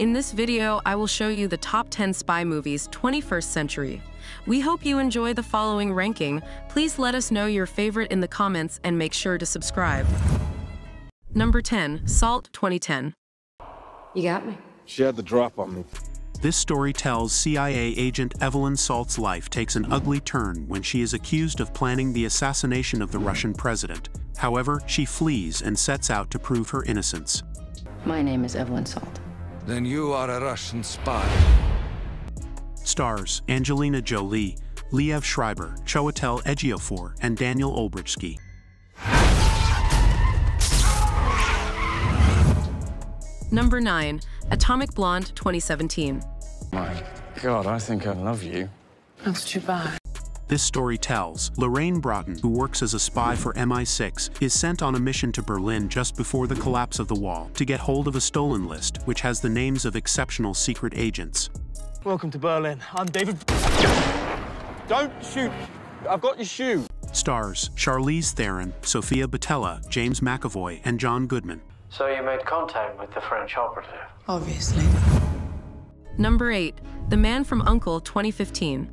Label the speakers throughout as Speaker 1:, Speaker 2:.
Speaker 1: In this video, I will show you the top 10 spy movies 21st century. We hope you enjoy the following ranking. Please let us know your favorite in the comments and make sure to subscribe. Number 10, Salt 2010.
Speaker 2: You got me.
Speaker 3: She had the drop on me.
Speaker 4: This story tells CIA agent Evelyn Salt's life takes an ugly turn when she is accused of planning the assassination of the Russian president. However, she flees and sets out to prove her innocence.
Speaker 2: My name is Evelyn Salt.
Speaker 5: Then you are a Russian spy.
Speaker 4: Stars Angelina Jolie, Liev Schreiber, Chiwetel Ejiofor, and Daniel Olbrychski.
Speaker 1: Number 9, Atomic Blonde 2017.
Speaker 3: My God, I think I love you.
Speaker 2: That's too bad.
Speaker 4: This story tells Lorraine Broughton, who works as a spy for MI6, is sent on a mission to Berlin just before the collapse of the wall to get hold of a stolen list, which has the names of exceptional secret agents.
Speaker 6: Welcome to Berlin. I'm David. Don't shoot. I've got your shoe.
Speaker 4: Stars Charlize Theron, Sofia Boutella, James McAvoy, and John Goodman.
Speaker 7: So you made contact with the French operative?
Speaker 2: Obviously.
Speaker 1: Number 8, The Man from Uncle 2015.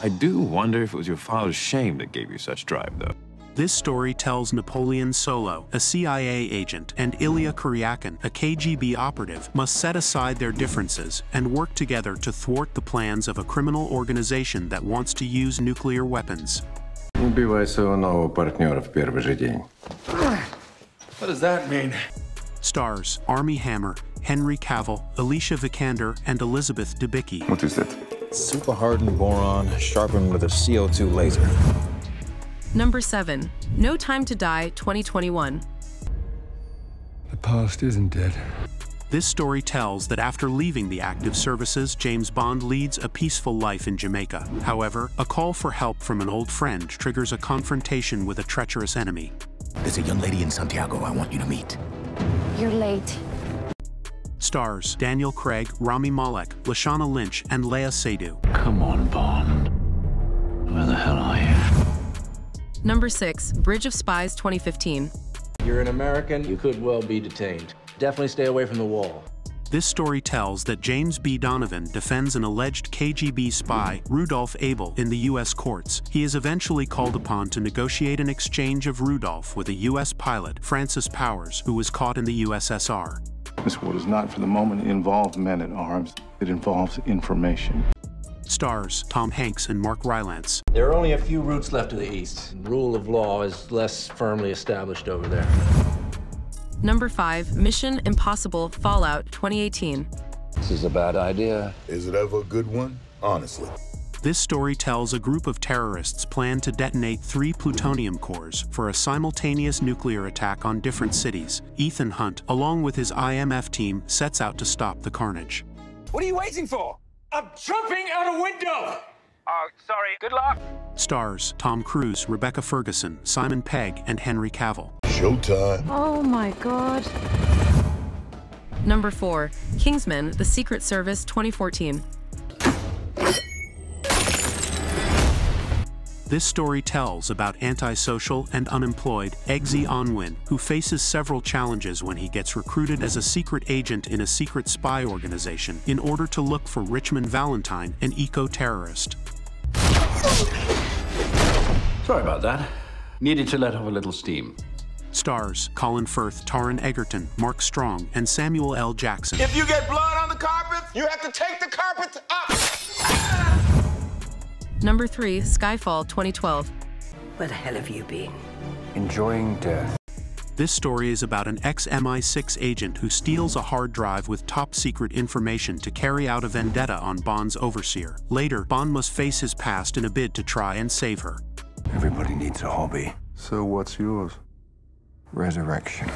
Speaker 8: I do wonder if it was your father's shame that gave you such drive, though.
Speaker 4: This story tells Napoleon Solo, a CIA agent, and Ilya Kuryakin, a KGB operative, must set aside their differences and work together to thwart the plans of a criminal organization that wants to use nuclear weapons.
Speaker 9: Своего нового партнера в первый же день.
Speaker 3: What does that mean?
Speaker 4: Stars, Armie Hammer, Henry Cavill, Alicia Vikander, and Elizabeth Debicki.
Speaker 9: What is that?
Speaker 10: Super hardened boron sharpened with a CO2 laser.
Speaker 1: Number 7, No Time to Die 2021.
Speaker 3: The past isn't dead.
Speaker 4: This story tells that after leaving the active services, James Bond leads a peaceful life in Jamaica. However, a call for help from an old friend triggers a confrontation with a treacherous enemy.
Speaker 10: There's a young lady in Santiago I want you to meet.
Speaker 2: You're late.
Speaker 4: Stars Daniel Craig, Rami Malek, Lashana Lynch, and Léa Seydoux.
Speaker 7: Come on, Bond. Where the hell are you?
Speaker 1: Number 6, Bridge of Spies 2015.
Speaker 11: You're an American, you could well be detained. Definitely stay away from the wall.
Speaker 4: This story tells that James B. Donovan defends an alleged KGB spy, Rudolph Abel, in the U.S. courts. He is eventually called upon to negotiate an exchange of Rudolph with a U.S. pilot, Francis Powers, who was caught in the USSR.
Speaker 9: This war does not for the moment involve men at arms. It involves information.
Speaker 4: Stars Tom Hanks and Mark Rylance.
Speaker 11: There are only a few routes left to the east. Rule of law is less firmly established over there.
Speaker 1: Number 5, Mission Impossible Fallout 2018.
Speaker 5: This is a bad idea.
Speaker 12: Is it ever a good one? Honestly.
Speaker 4: This story tells a group of terrorists plan to detonate three plutonium cores for a simultaneous nuclear attack on different cities. Ethan Hunt, along with his IMF team, sets out to stop the carnage.
Speaker 6: What are you waiting for? I'm jumping out a window!
Speaker 7: Oh, sorry. Good luck.
Speaker 4: Stars Tom Cruise, Rebecca Ferguson, Simon Pegg, and Henry Cavill.
Speaker 12: Showtime.
Speaker 2: Oh my god.
Speaker 1: Number 4, Kingsman The Secret Service 2014.
Speaker 4: This story tells about antisocial and unemployed Eggsy Unwin, who faces several challenges when he gets recruited as a secret agent in a secret spy organization in order to look for Richmond Valentine, an eco-terrorist.
Speaker 7: Sorry about that. Needed to let off a little steam.
Speaker 4: Stars Colin Firth, Taron Egerton, Mark Strong, and Samuel L. Jackson.
Speaker 12: If you get blood on the carpet, you have to take the carpet up.
Speaker 1: Number 3, Skyfall 2012.
Speaker 2: Where the hell have you been?
Speaker 9: Enjoying death.
Speaker 4: This story is about an ex-MI6 agent who steals a hard drive with top-secret information to carry out a vendetta on Bond's overseer. Later, Bond must face his past in a bid to try and save her.
Speaker 9: Everybody needs a hobby. So what's yours? Resurrection.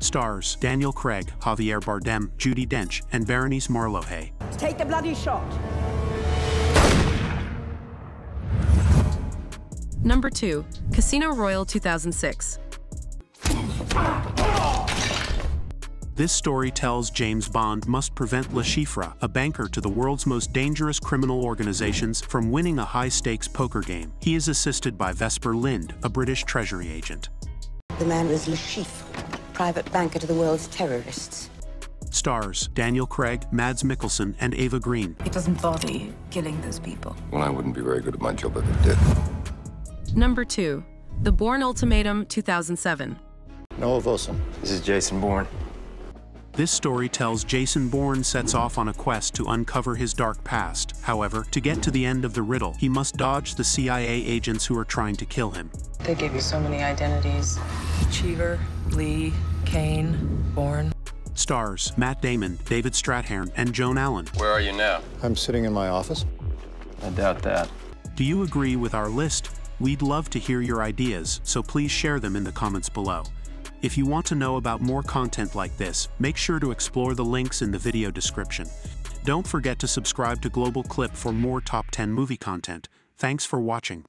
Speaker 4: Stars Daniel Craig, Javier Bardem, Judi Dench, and Berenice Marlohe.
Speaker 2: Take the bloody shot.
Speaker 1: Number 2, Casino Royale 2006.
Speaker 4: This story tells James Bond must prevent Le Chiffre, a banker to the world's most dangerous criminal organizations, from winning a high-stakes poker game. He is assisted by Vesper Lynd, a British Treasury agent.
Speaker 2: The man was Le Chiffre, private banker to the world's terrorists.
Speaker 4: Stars Daniel Craig, Mads Mikkelsen, and Eva Green.
Speaker 13: It doesn't bother you killing those people.
Speaker 9: Well, I wouldn't be very good at my job if it did.
Speaker 1: Number 2. The Bourne Ultimatum 2007.
Speaker 10: Noah Wilson. This is Jason Bourne.
Speaker 4: This story tells Jason Bourne sets off on a quest to uncover his dark past. However, to get to the end of the riddle, he must dodge the CIA agents who are trying to kill him.
Speaker 13: They gave you so many identities. Cheever, Lee, Kane, Bourne.
Speaker 4: Stars Matt Damon, David Strathairn, and Joan Allen.
Speaker 9: Where are you now?
Speaker 10: I'm sitting in my office.
Speaker 7: I doubt that.
Speaker 4: Do you agree with our list? We'd love to hear your ideas, so please share them in the comments below. If you want to know about more content like this, make sure to explore the links in the video description. Don't forget to subscribe to Global Clip for more top 10 movie content. Thanks for watching.